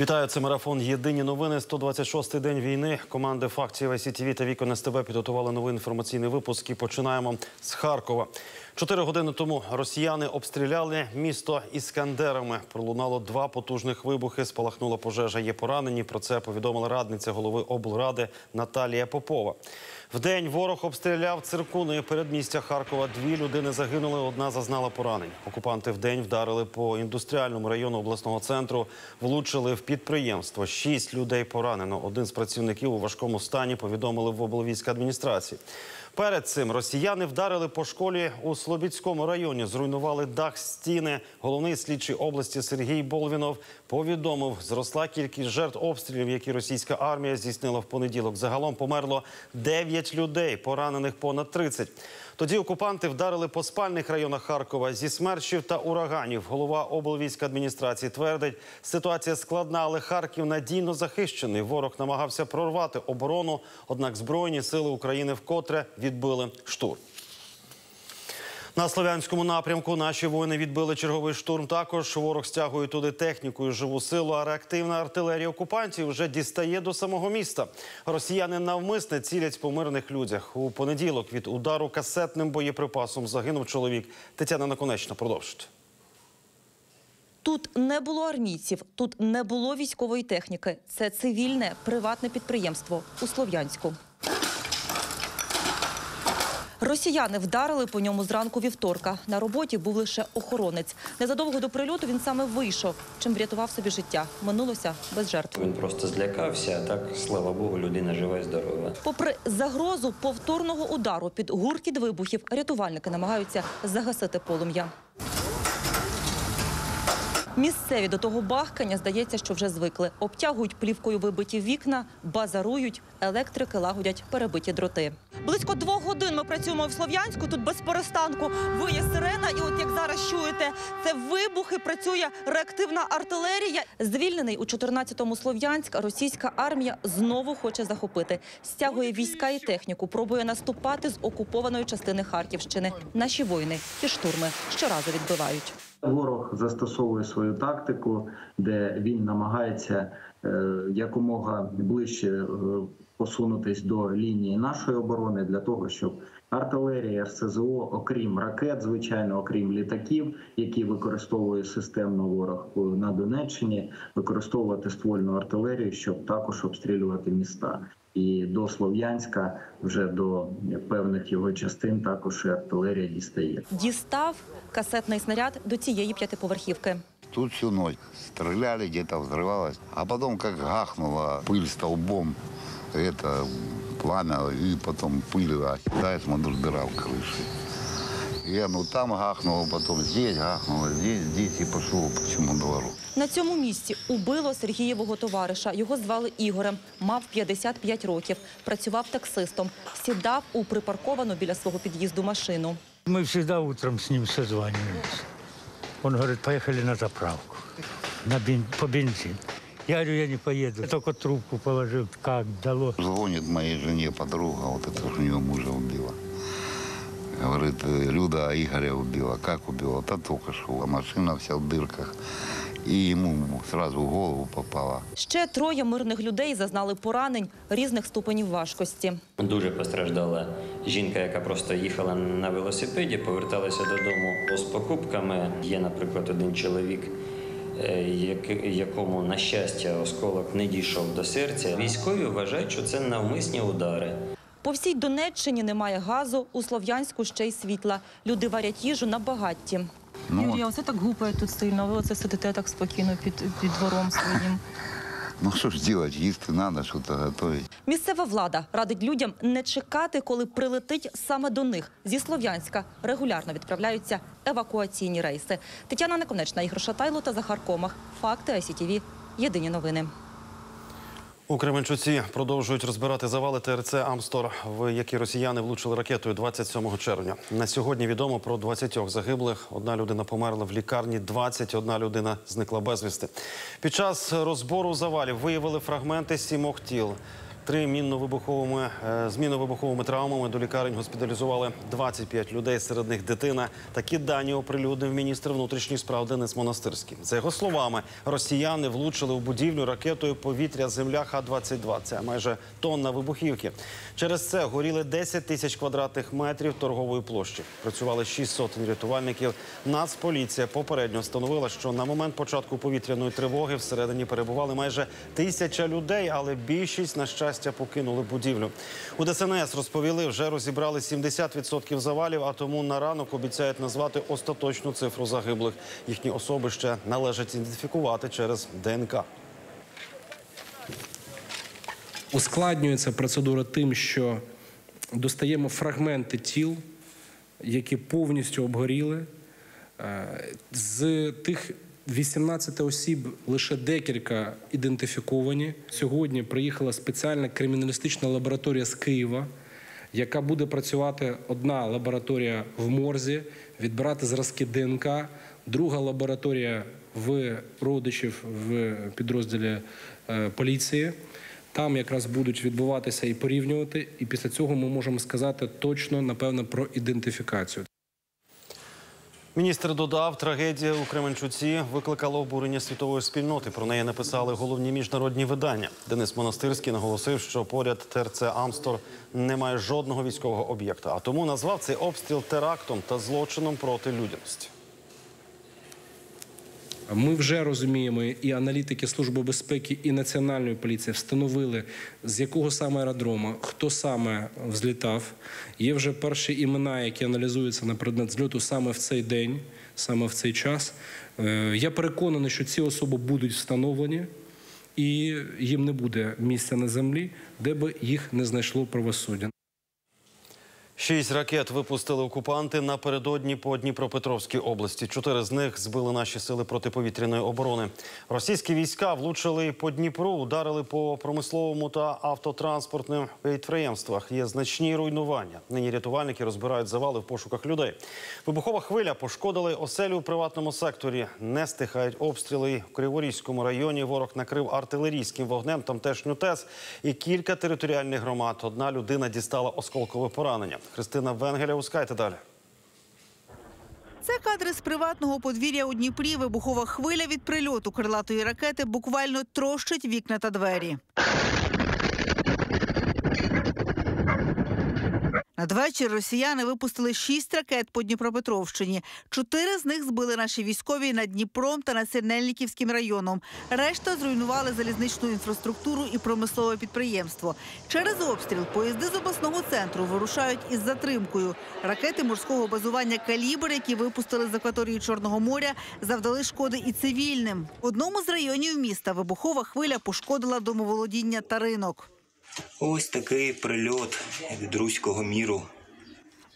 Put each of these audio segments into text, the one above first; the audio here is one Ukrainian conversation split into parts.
Вітаю, це марафон. Єдині новини. 126-й день війни. Команди фактів ICTV та Вікон СТБ підготували новий інформаційний випуск. І починаємо з Харкова. Чотири години тому росіяни обстріляли місто іскандерами. Пролунало два потужних вибухи. Спалахнула пожежа. Є поранені. Про це повідомила радниця голови облради Наталія Попова. Вдень ворог обстріляв циркуни передмістя Харкова. Дві людини загинули, одна зазнала поранень. Окупанти в день вдарили по індустріальному району обласного центру, влучили в підприємство. Шість людей поранено. Один з працівників у важкому стані повідомили в облвійській адміністрації. Перед цим росіяни вдарили по школі у Слобідському районі, зруйнували дах стіни. Головний слідчий області Сергій Болвінов повідомив, зросла кількість жертв обстрілів, які російська армія здійснила в понеділок. Загалом померло 9 людей, поранених понад 30. Тоді окупанти вдарили по спальних районах Харкова зі смерчів та ураганів. Голова облвійської адміністрації твердить, ситуація складна, але Харків надійно захищений. Ворог намагався прорвати оборону, однак збройні сили України вкотре відбили штурм. На слов'янському напрямку наші воїни відбили черговий штурм. Також ворог стягує туди техніку і живу силу. А реактивна артилерія окупантів вже дістає до самого міста. Росіяни навмисне цілять по мирних людях. У понеділок від удару касетним боєприпасом загинув чоловік. Тетяна Наконечна продовжить. Тут не було армійців, тут не було військової техніки. Це цивільне приватне підприємство у Слов'янську. Росіяни вдарили по ньому зранку вівторка. На роботі був лише охоронець. Незадовго до прильоту він саме вийшов, чим врятував собі життя. Минулося без жертв. Він просто злякався, а так, слава Богу, людина жива і здорова. Попри загрозу повторного удару під гуркіт вибухів, рятувальники намагаються загасити полум'я. Місцеві до того бахкання здається, що вже звикли. Обтягують плівкою вибиті вікна, базарують, електрики лагодять перебиті дроти. Близько двох годин ми працюємо в Слов'янську. Тут без перестанку виє сирена. І от як зараз чуєте, це вибухи. Працює реактивна артилерія. Звільнений у 14-му Слов'янськ російська армія знову хоче захопити. Стягує війська і техніку, пробує наступати з окупованої частини Харківщини. Наші воїни ті штурми щоразу відбивають. Ворог застосовує свою тактику, де він намагається е, якомога ближче е, посунутись до лінії нашої оборони для того, щоб артилерія РСЗО, окрім ракет, звичайно, окрім літаків, які використовує системно ворог на Донеччині, використовувати ствольну артилерію, щоб також обстрілювати міста. І до Слов'янська вже до певних його частин також і артилерія дістає. Дістав касетний снаряд до цієї п'ятиповерхівки. Тут всю ночь стреляли, где-то взрывалось. А потом как гахнула пыль столбом, это пламя, и потом пыль, а да, я смотрю, дыра в крыше. Я ну там гахнуло, потом здесь гахнуло, здесь, здесь и пошел по всему двору. На цьому місці убило Сергієвого товариша. Його звали Ігорем. Мав 55 років. Працював таксистом. Сідав у припарковану біля свого під'їзду машину. Мы всегда утром с ним созваниваемся. Он говорит, поехали на заправку, на бен... по бензин. Я говорю, я не поеду. Только трубку положил, как дало. Звонит моей жене подруга, вот это же у нее мужа убила. Говорит, «Э, Люда Игоря убила. Как убила? Да только что. Машина вся в дырках. И ему сразу в голову попала. Ще троє мирних людей зазнали поранень різних ступенів важкості. Дуже постраждала жінка, яка просто їхала на велосипеді, поверталася додому з покупками. Є, наприклад, один чоловік, е, як- якому, на щастя, осколок не дійшов до серця. Військові вважають, що це навмисні удари. По всій Донеччині немає газу, у Слов'янську ще й світла. Люди варять їжу на багатті. Ну, Юрія, оце так гупає тут сильно. Ви оце сидите так спокійно під, під двором своїм. Ну що ж делать, їсти треба, щось готувати. Місцева влада радить людям не чекати, коли прилетить саме до них. Зі Слов'янська регулярно відправляються евакуаційні рейси. Тетяна Неконечна, Ігор Шатайло та Захар Комах. Факти ICTV. Єдині новини. У Кременчуці продовжують розбирати завали ТРЦ Амстор, в які росіяни влучили ракетою 27 червня. На сьогодні відомо про 20 загиблих. Одна людина померла в лікарні, 21 людина зникла безвісти. Під час розбору завалів виявили фрагменти сімох тіл. Три мінно-вибуховими е, з мінно-вибуховими травмами до лікарень госпіталізували 25 людей, серед них дитина. Такі дані оприлюднив міністр внутрішніх справ Денис Монастирський. За його словами, росіяни влучили в будівлю ракетою повітря Земля Х-22. Це майже тонна вибухівки. Через це горіли 10 тисяч квадратних метрів торгової площі. Працювали 6 сотень рятувальників. Нацполіція попередньо встановила, що на момент початку повітряної тривоги всередині перебували майже тисяча людей, але більшість, на щастя, покинули будівлю. У ДСНС розповіли, вже розібрали 70% завалів, а тому на ранок обіцяють назвати остаточну цифру загиблих. Їхні особи ще належить ідентифікувати через ДНК. Ускладнюється процедура тим, що достаємо фрагменти тіл, які повністю обгоріли. Е, З тих 18 осіб лише декілька ідентифіковані. Сьогодні приїхала спеціальна криміналістична лабораторія з Києва, яка буде працювати одна лабораторія в морзі, відбирати зразки ДНК, друга лабораторія в родичів в підрозділі е, поліції. Там якраз будуть відбуватися і порівнювати, і після цього ми можемо сказати точно, напевно, про ідентифікацію. Міністр додав, трагедія у Кременчуці викликала обурення світової спільноти. Про неї написали головні міжнародні видання. Денис Монастирський наголосив, що поряд ТРЦ Амстор немає жодного військового об'єкта, а тому назвав цей обстріл терактом та злочином проти людяності. Ми вже розуміємо, і аналітики Служби безпеки і Національної поліції встановили, з якого саме аеродрома, хто саме взлітав. Є вже перші імена, які аналізуються на предмет зльоту саме в цей день, саме в цей час. Е, Я переконаний, що ці особи будуть встановлені, і їм не буде місця на землі, де би їх не знайшло правосуддя. Шість ракет випустили окупанти напередодні по Дніпропетровській області. Чотири з них збили наші сили протиповітряної оборони. Російські війська влучили по Дніпру, ударили по промисловому та автотранспортним підприємствах. Є значні руйнування. Нині рятувальники розбирають завали в пошуках людей. Вибухова хвиля пошкодила оселю у приватному секторі. Не стихають обстріли в Криворізькому районі. Ворог накрив артилерійським вогнем тамтешню ТЕС і кілька територіальних громад. Одна людина дістала осколкове поранення. Христина Венгеля, ускайте далі. Це кадри з приватного подвір'я у Дніпрі. Вибухова хвиля від прильоту крилатої ракети буквально трощить вікна та двері. Надвечір росіяни випустили шість ракет по Дніпропетровщині. Чотири з них збили наші військові над Дніпром та над Синельниківським районом. Решта зруйнували залізничну інфраструктуру і промислове підприємство. Через обстріл поїзди з обласного центру вирушають із затримкою. Ракети морського базування «Калібр», які випустили з акваторії Чорного моря, завдали шкоди і цивільним. В одному з районів міста вибухова хвиля пошкодила домоволодіння та ринок. Ось такий прильот від руського міру.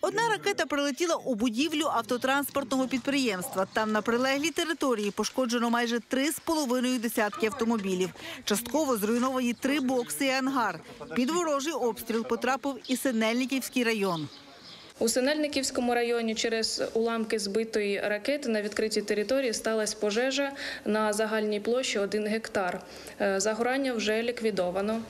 Одна ракета прилетіла у будівлю автотранспортного підприємства. Там на прилеглій території пошкоджено майже три з половиною десятки автомобілів. Частково зруйновані три бокси і ангар. Під ворожий обстріл потрапив і Синельниківський район. У Синельниківському районі через уламки збитої ракети на відкритій території сталася пожежа на загальній площі 1 гектар. Е, Загорання вже ліквідовано.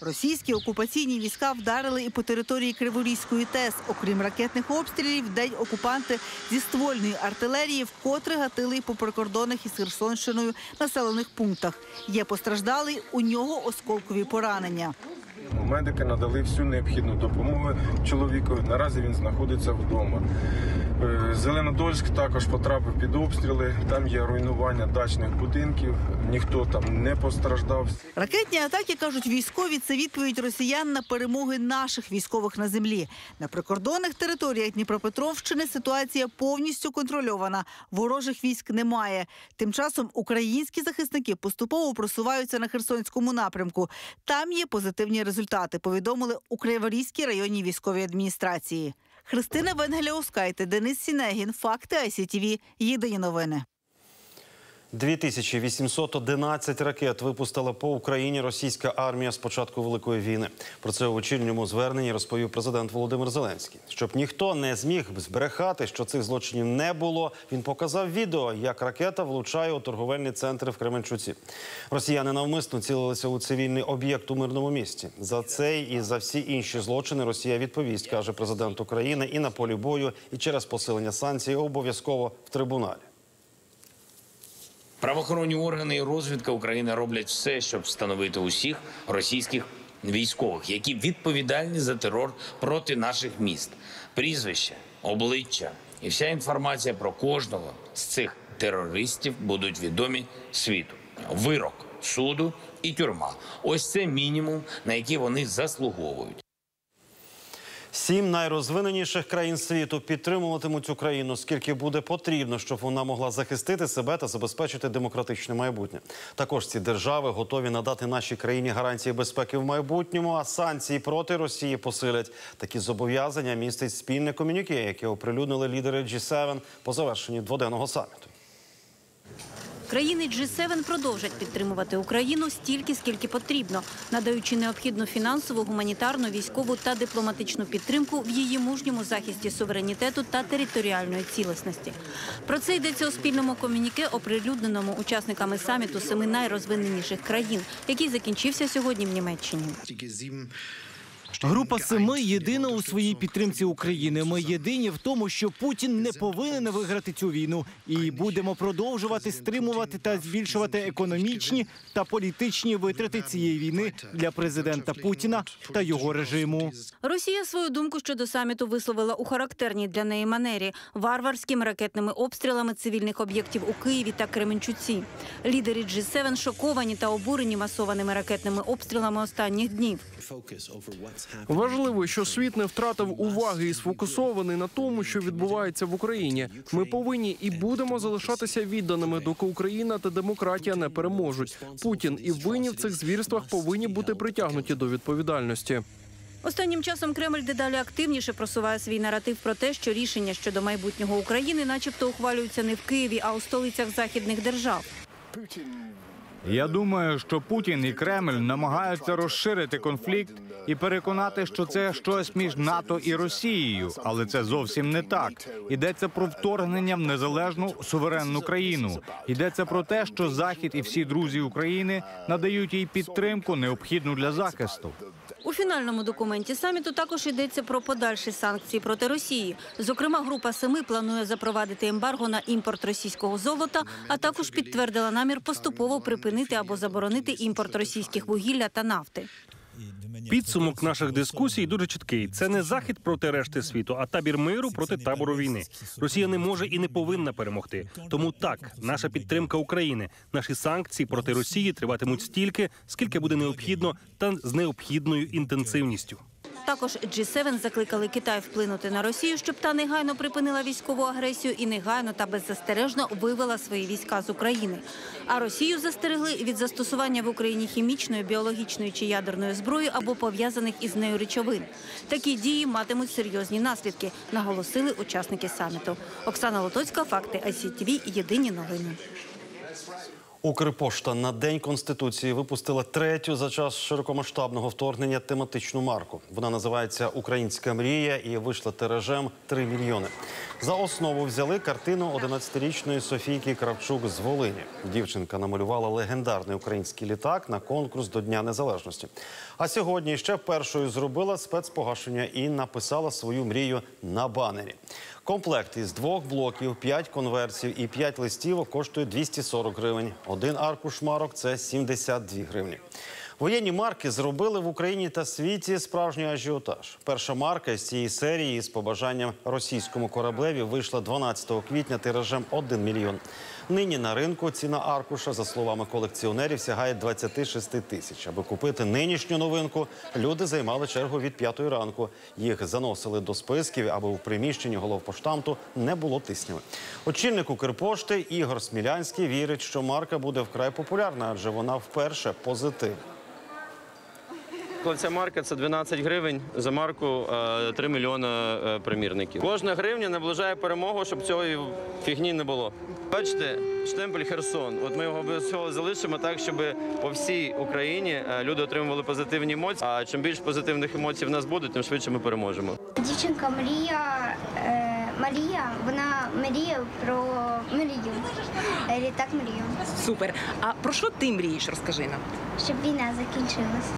Російські окупаційні війська вдарили і по території Криворізької ТЕС. Окрім ракетних обстрілів, день окупанти зі ствольної артилерії вкотре гатили по прикордонних із Херсонщиною населених пунктах. Є постраждалий, у нього осколкові поранення. Медики надали всю необхідну допомогу чоловікові. Наразі він знаходиться вдома. Е, Зеленодольськ також потрапив під обстріли. Там є руйнування дачних будинків. Ніхто там не постраждав. Ракетні атаки кажуть військові. Це відповідь росіян на перемоги наших військових на землі. На прикордонних територіях Дніпропетровщини ситуація повністю контрольована. Ворожих військ немає. Тим часом українські захисники поступово просуваються на Херсонському напрямку. Там є позитивні результати. Повідомили у Криворізькій районній військовій адміністрації. Христина Венгеля Оскайте, Денис Сінегін. Факти ICTV. Єдині новини. 2811 ракет випустила по Україні російська армія з початку великої війни. Про це у вечірньому зверненні розповів президент Володимир Зеленський. Щоб ніхто не зміг збрехати, що цих злочинів не було. Він показав відео, як ракета влучає у торговельні центри в Кременчуці. Росіяни навмисно цілилися у цивільний об'єкт у мирному місті. За цей і за всі інші злочини Росія відповість, каже президент України, і на полі бою, і через посилення санкцій обов'язково в трибуналі. Правоохоронні органи і розвідка України роблять все, щоб встановити усіх російських військових, які відповідальні за терор проти наших міст. Прізвища, обличчя і вся інформація про кожного з цих терористів будуть відомі світу. Вирок суду і тюрма. Ось це мінімум, на який вони заслуговують. Сім найрозвиненіших країн світу підтримуватимуть Україну, скільки буде потрібно, щоб вона могла захистити себе та забезпечити демократичне майбутнє. Також ці держави готові надати нашій країні гарантії безпеки в майбутньому, а санкції проти Росії посилять. Такі зобов'язання містить спільне комюніке, яке оприлюднили лідери G7 по завершенні дводенного саміту. Країни G7 продовжать підтримувати Україну стільки, скільки потрібно, надаючи необхідну фінансову, гуманітарну, військову та дипломатичну підтримку в її мужньому захисті суверенітету та територіальної цілісності. Про це йдеться у спільному комюніке, оприлюдненому учасниками саміту семи найрозвиненіших країн, який закінчився сьогодні в Німеччині. Група семи єдина у своїй підтримці України. Ми єдині в тому, що Путін не повинен виграти цю війну, і будемо продовжувати стримувати та збільшувати економічні та політичні витрати цієї війни для президента Путіна та його режиму. Росія свою думку щодо саміту висловила у характерній для неї манері варварськими ракетними обстрілами цивільних об'єктів у Києві та Кременчуці. Лідери G7 шоковані та обурені масованими ракетними обстрілами останніх днів. Важливо, що світ не втратив уваги і сфокусований на тому, що відбувається в Україні. Ми повинні і будемо залишатися відданими, доки Україна та демократія не переможуть. Путін і винні в цих звірствах повинні бути притягнуті до відповідальності. Останнім часом Кремль дедалі активніше просуває свій наратив про те, що рішення щодо майбутнього України, начебто, ухвалюються не в Києві, а у столицях західних держав. Я думаю, що Путін і Кремль намагаються розширити конфлікт і переконати, що це щось між НАТО і Росією, але це зовсім не так. Йдеться про вторгнення в незалежну суверенну країну. Йдеться про те, що Захід і всі друзі України надають їй підтримку, необхідну для захисту. У фінальному документі саміту також йдеться про подальші санкції проти Росії. Зокрема, група семи планує запровадити ембарго на імпорт російського золота, а також підтвердила намір поступово припинити або заборонити імпорт російських вугілля та нафти. Підсумок наших дискусій дуже чіткий. Це не захід проти решти світу, а табір миру проти табору війни. Росія не може і не повинна перемогти. Тому так, наша підтримка України, наші санкції проти Росії триватимуть стільки, скільки буде необхідно, та з необхідною інтенсивністю. Також G7 закликали Китай вплинути на Росію, щоб та негайно припинила військову агресію і негайно та беззастережно вивела свої війська з України. А Росію застерегли від застосування в Україні хімічної, біологічної чи ядерної зброї або пов'язаних із нею речовин. Такі дії матимуть серйозні наслідки, наголосили учасники саміту. Оксана Лотоцька, факти ICTV, Єдині новини. Укрпошта на день конституції випустила третю за час широкомасштабного вторгнення тематичну марку. Вона називається Українська мрія і вийшла тиражем 3 мільйони. За основу взяли картину 11-річної Софійки Кравчук з Волині. Дівчинка намалювала легендарний український літак на конкурс до Дня Незалежності. А сьогодні ще першою зробила спецпогашення і написала свою мрію на банері. Комплект із двох блоків, п'ять конверсів і п'ять листівок коштує 240 гривень. Один аркуш марок це 72 гривні. Воєнні марки зробили в Україні та світі справжній ажіотаж. Перша марка з цієї серії з побажанням російському кораблеві вийшла 12 квітня тиражем 1 мільйон. Нині на ринку ціна аркуша, за словами колекціонерів, сягає 26 тисяч. Аби купити нинішню новинку, люди займали чергу від п'ятої ранку. Їх заносили до списків, аби у приміщенні головпоштамту не було тисняви. Очільник Укрпошти Ігор Смілянський вірить, що марка буде вкрай популярна, адже вона вперше позитив. Наприклад, ця марка це 12 гривень за марку 3 мільйона е, примірників. Кожна гривня наближає перемогу, щоб цієї фігні не було. Бачите, штемпель Херсон. От ми його обов'язково залишимо так, щоб по всій Україні е, люди отримували позитивні емоції. А чим більше позитивних емоцій в нас буде, тим швидше ми переможемо. Дівчинка Марія, е, Марія, вона мріє про мрію. Е, Літак мрію. Супер. А про що ти мрієш? Розкажи нам. Щоб війна закінчилась.